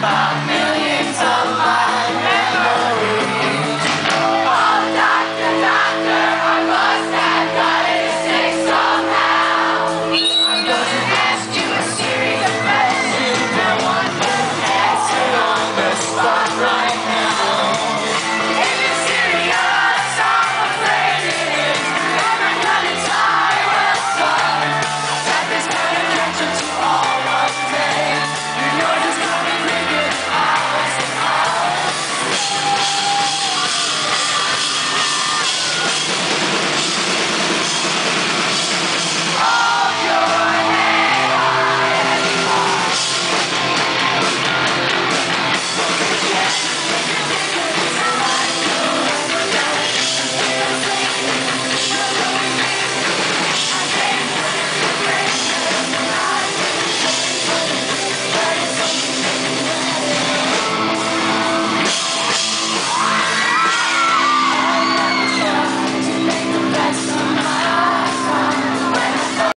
Bamba.